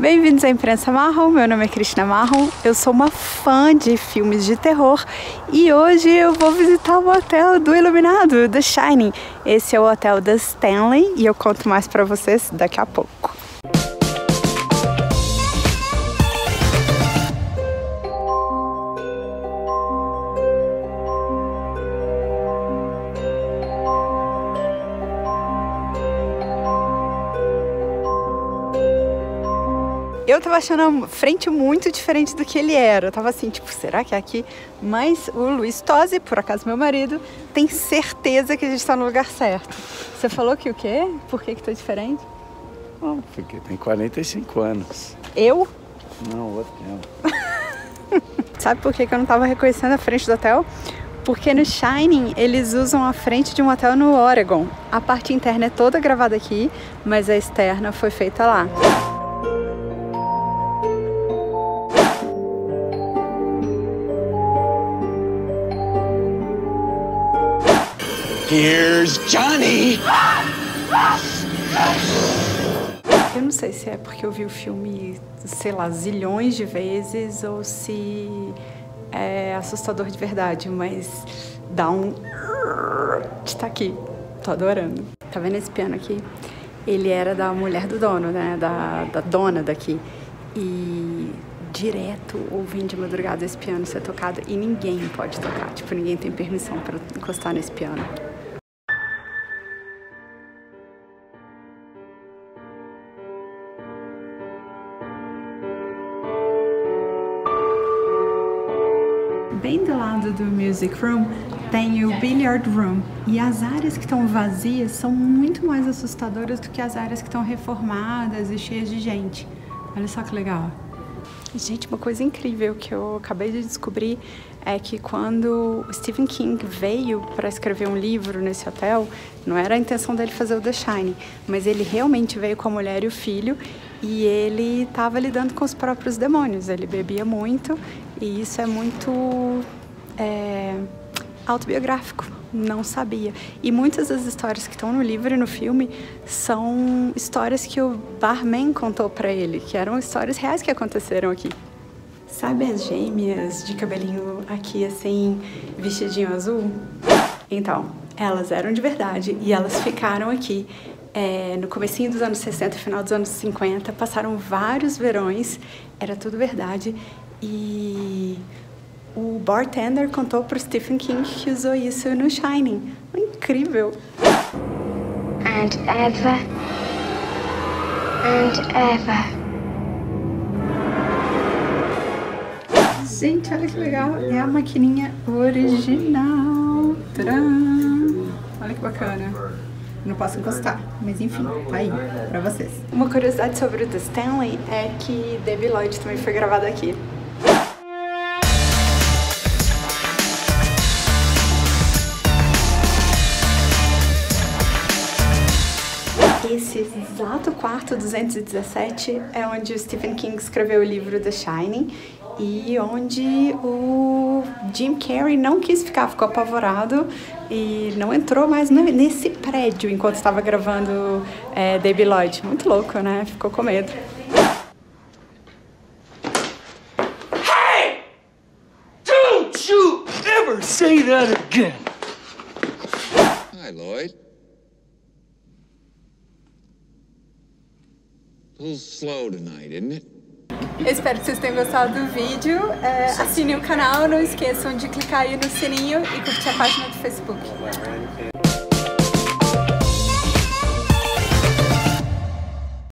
Bem-vindos à Imprensa Marrom, meu nome é Cristina Marrom, eu sou uma fã de filmes de terror e hoje eu vou visitar o hotel do Iluminado, The Shining. Esse é o hotel da Stanley e eu conto mais para vocês daqui a pouco. Eu tava achando a frente muito diferente do que ele era. Eu tava assim, tipo, será que é aqui? Mas o Luiz Tosi, por acaso meu marido, tem certeza que a gente tá no lugar certo. Você falou que o quê? Por que que tá diferente? Não, porque tem 45 anos. Eu? Não, outro tempo. Sabe por que, que eu não tava reconhecendo a frente do hotel? Porque no Shining eles usam a frente de um hotel no Oregon. A parte interna é toda gravada aqui, mas a externa foi feita lá. Here's Johnny! Eu não sei se é porque eu vi o filme, sei lá, zilhões de vezes ou se é assustador de verdade, mas dá um. Está aqui, tô adorando. Tá vendo esse piano aqui? Ele era da mulher do dono, né? Da, da dona daqui. E direto ouvindo de madrugada esse piano ser tocado e ninguém pode tocar. Tipo, ninguém tem permissão para encostar nesse piano. Bem do lado do Music Room tem o Billiard Room. E as áreas que estão vazias são muito mais assustadoras do que as áreas que estão reformadas e cheias de gente. Olha só que legal. Gente, uma coisa incrível que eu acabei de descobrir é que quando Stephen King veio para escrever um livro nesse hotel, não era a intenção dele fazer o The Shining, mas ele realmente veio com a mulher e o filho e ele estava lidando com os próprios demônios. Ele bebia muito e isso é muito é, autobiográfico. Não sabia. E muitas das histórias que estão no livro e no filme são histórias que o barman contou para ele, que eram histórias reais que aconteceram aqui. Sabe as gêmeas de cabelinho aqui assim, vestidinho azul? Então, elas eram de verdade e elas ficaram aqui é, no comecinho dos anos 60 final dos anos 50, passaram vários verões, era tudo verdade e o bartender contou pro Stephen King que usou isso no Shining. Incrível! And ever and ever. Gente, olha que legal! É a maquininha original. Tcharam! Olha que bacana. Não posso encostar, mas enfim, tá aí pra vocês. Uma curiosidade sobre o The Stanley é que Debbie Lloyd também foi gravada aqui. Esse exato quarto 217 é onde o Stephen King escreveu o livro The Shining e onde o Jim Carrey não quis ficar, ficou apavorado e não entrou mais nesse prédio enquanto estava gravando é, Debbie Lloyd. Muito louco, né? Ficou com medo. Hey! Don't you ever say that again! Hi, Lloyd. A little slow tonight, isn't it? Eu espero que vocês tenham gostado do vídeo. É, assinem o canal, não esqueçam de clicar aí no sininho e curtir a página do Facebook.